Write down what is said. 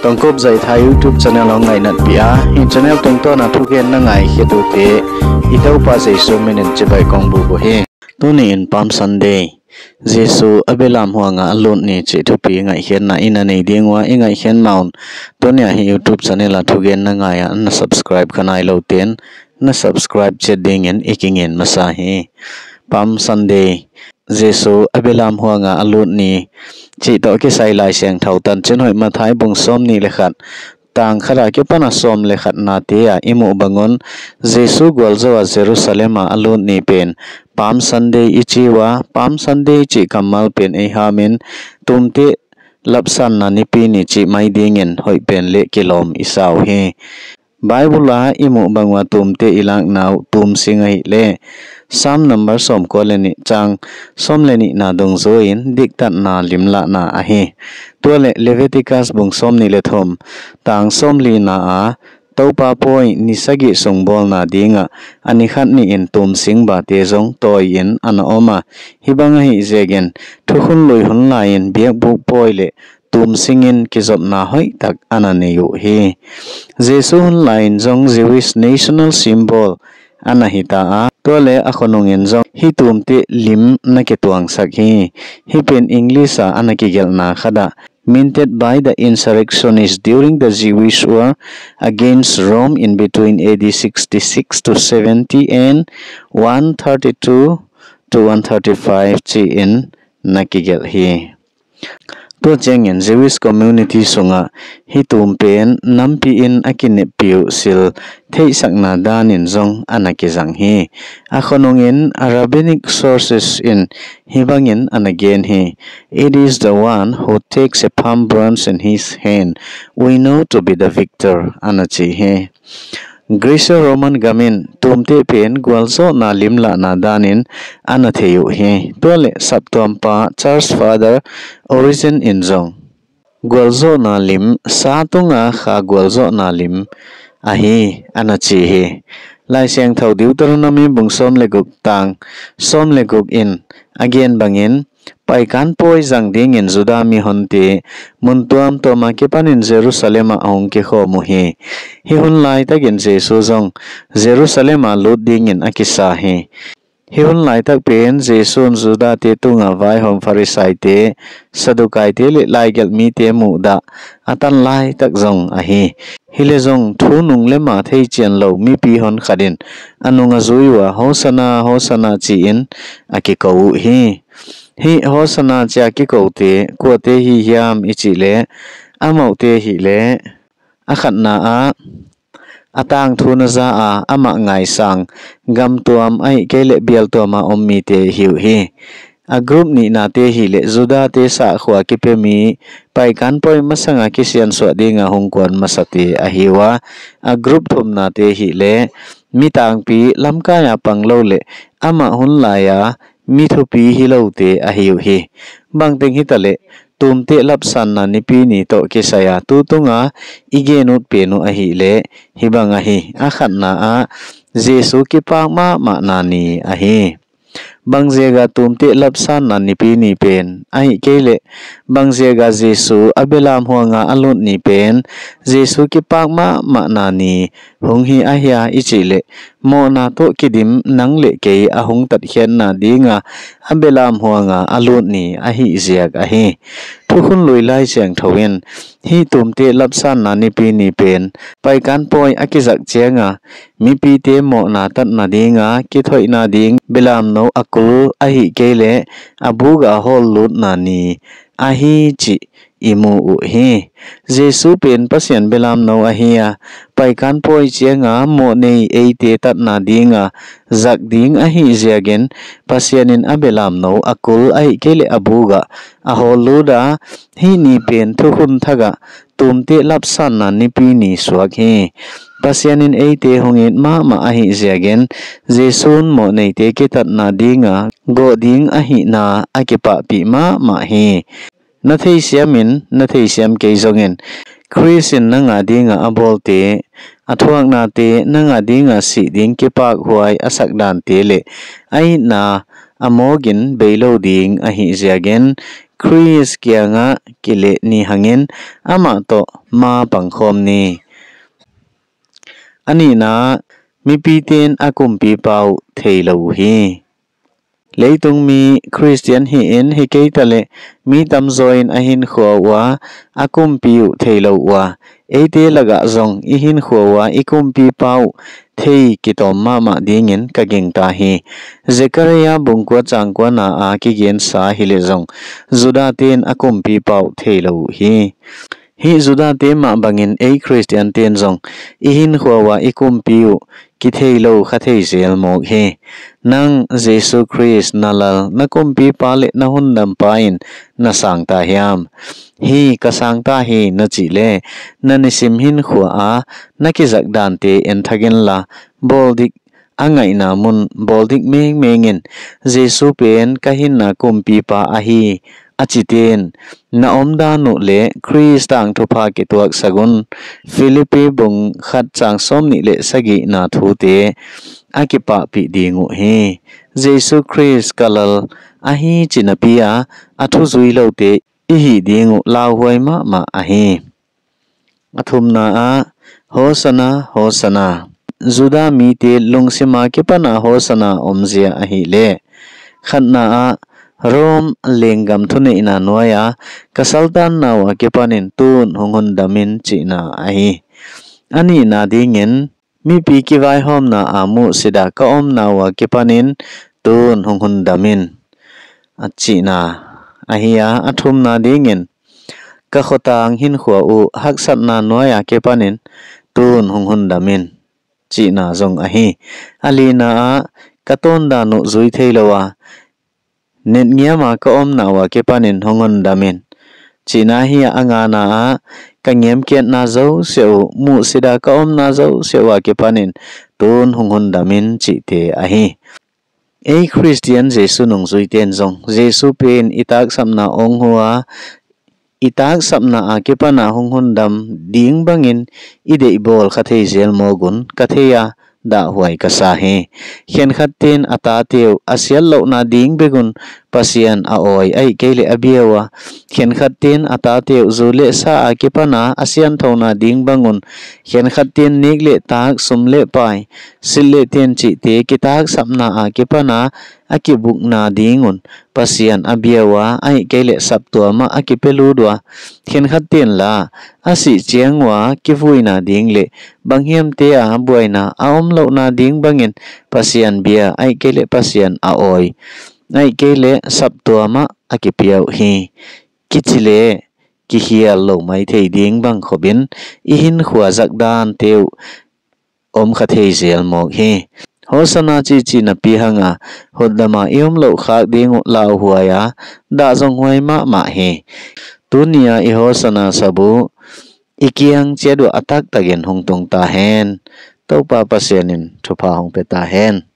tongkop zai tha youtube channel ong ngai nat pia hi channel tong to na thu gen na ngai he tu te i tau pa zai so minen che bai kong bu bo he tu ni in pam sunday. Jesu abelam huanga luôn ni che thu pi ngai hian na ina nei dingwa i ngai hian maun to nya hi youtube channel a thu gen na ngai na subscribe khanai lo ten na subscribe che ding en iking en masa hi pam sunday jesu abelam huanga alut ni. Chi to ke sai lai seng thau tan chen hoi ma thai bung som ni lekhat tang khara ke pana som lekhat na te ya à, imu bangon jesu golzo wa à jerusalem a alut ni pen palm sunday ichiwa palm sunday chi kamal pen e hamin tumte lapsan na ni pi ni chi mai dingen hoi pen le kilom isau he. Bible la imu bangwa tumte ilang nau tum singai le sam number som ko le ni chang, som le ni na dong zo in, dik tan na lim la na a hi to le leviticus bung som ni le thom. Tang som li na a to pa poi ni sagi sung bol na dinga ani khat ni in tum sing ba te zong toy in an oma hibanga hi zegen thukhun loi hun la in biak bu poi le tum singin kizop na hoi tak anane yu hi jesu hun line jong jewish national symbol. Anahita a tole akhonongin jong hi tum te lim na ke tuang sak hi hi pen english a anaki gel na khada. Minted by the insurrectionists during the Jewish war against Rome in between AD 66 to 70 and 132 to 135 chi in nakigel hi to chengin Jewish community sunga hi pen nampi in akine piu sil thei sakna danin zong anake jang hi akhonongin rabbinic sources in hibangin and again he it is the one who takes a palm branch in his hand. We know to be the victor anachi he Greece Roman gamin tumte pen gwalzo na limla na danin anatheyu hi tole saptom pa church father, origin in zong. Gwalzo na lim satunga kha gwalzo na lim ahi anachi hi. Lai siang thau deuteronomy bungsom leguk tang som leguk in, again bangin paikan poi zang ding in juda mi honti, mun tuam to ma ke panin jerusalem a ong ke kho mu hi. Hi hun lai ta gen jesu zong. Jerusalem a lut ding in akisa hi. Hi hun lai tak pen jesu juda te tunga vai hom farisai te sadukai te le lai gel mi te mu da. Atan lai tak zong a hi. Hi le thu nung le ma thei chen lo mi pi hon khadin anunga zuiwa hosana hosana chi in. Akiko hi. Hi hosana cha ki ko te ko te hi hiam ichi le amau te hi le akhat na a atang thuna za a ama ngai sang gam tuam ai ke le bial to ma om mi te hiu hi a group ni na te hi le zuda te sa khwa ki pe mi pai kan poi masanga ki sian so dinga hong kon masati a hiwa a group thum na te hi le mi tang pi lam ka ya pang lo le ama hun la ya mi thu pi hi. Lo te a hiu hi bang teng hi tale tum te lap san na ni pi ni to ke saya tu tunga ige nut pe nu a hi le, hi bang a hi a khat na a, jesu ki pa ma ma na ni a hi bang jega tumte lapsan na ni pi ni pen ai kele bang jega jesu abelam huanga alun ni pen jesu ki pak ma ma na ni hung hi a hia ichile mo na to kidim nang le ke a hung tat hian na dinga abelam huanga alun ni a hi ziak a hi thukhun lui lai chang thawin hi tumte lapsan na ni pi ni pen pai kan poi akizak chenga mi pi te mo na tat na dinga ki thoi na ding belam no akul ahi kele abuga hol lut na ni ahi chi imu u hi. Jesu pen pasien belam no ahia pai kan poi chenga mo nei ei te tat na dinga zak ding ahi ziagen pasianin abelam no akul ai kele abuga a holuda hi ni pen thu hun thaga tumte lapsan na ni pi ni suak hi. Pasianin ei te hongin ma ma ahi ziagen jesun mo nei te ke tat na dinga go ding ahi na akepa pi ma ma hi na thei siamin na thei siam ke zongin christian na nga dinga abol te athuak na te na nga dinga si ding ke pak huai asak dan te le ai na amogin beilo ding ahi ziagen Chris kia nga kile ni hangin ama to ma pangkhom ni ani na mi pi ten akum pi pau thei lo hi leitung mi christian hi in, hi ke tale mi tam zoin a hin khuwa wa akum pi thei lo wa. Eite laga zong, i hin khuwa wa ikum pi pau thei ki tom ma ma dingin ka geng ta hi. Zekaria bungkwa changkwa na a ki gen sa hi le zong. Zuda ten akum pi pau thei lo hi. Hi zuda te ma bangin ei christian ten zong. I hin khwa wa ikum piu ki thei lo kha thei zel mok he. Nang jesu christ nalal na kum pi pa le na hun nam pain na sang ta hiam. Hi, ka sang ta hi, na chi le. Na ni sim hin khwa a, na ki zak dan te en thagen la. Bol dik angai na mun, bol dik meng mengin jesu pen ka hin na kum pi pa a hi achitin na omda nu le kris tang thu pha ki tuak sagun philippi bung khat chang som ni le sagi na thu te akipa pi dingu he jesu kris kalal ahi chinapia athu zui lo te ihi dingu la huai ma ma ahi athum na a hosana hosana juda mi te lungsima ke pana hosana omzia ahi le khanna a rom lengam thune ina noya kasaltan nawa kepanin tun hongon damin china ahi ani na dingin mi pi ki vai hom na amu sida ka om nawa kepanin tun hongon damin achina ahia athum na dingin ka khotang hin khwa u haksat na noya kepanin tun hongon damin china zong ahi alina a katon da no zui theilowa net ngia ma ka om na wa ke panin hongon damin china hi anga na ka ngem kiat na zo seu mu sida ka om na zo seu wa ke panin tun hongon damin chi te a hi. Ei christian jesu nong zui ten zong jesu pen itak samna ong hoa. Itak sapna a ke pana honghon dam ding bangin ide ibol khathe zel mogun katheya da huai ka sa he hian khat tin ata teu asial lo na ding begun, pasian a oi ai kele abiawa. Hian khat tin ata teu zule sa a ke pana asian thona ding bangun. Hian khat tin nik le tak sum le pai. Sil le ten chi te ki tak sapna a ke pana aki buk na dingun pasian abiawa ai kele sap to ma akipeludua khen khatin la, asi chiangwa ki dingle ding banghiam te a buaina aom lo na ding bangin. Pasian bia, ai kele pasian a oi. Ai kele sap to ma aki hi. Kichile ki hial lo mai thei ding bang khobin. Ihin hin khwa dan teu. Om kha thei zel mok hi. Hosana chi chi na pi hanga hodlama iom lo khak ding la huaya da zong huai ma ma he tunia i hosana sabu ikiang chedu atak tagen hong tong ta hen to pa pasenin thupa hong pe ta hen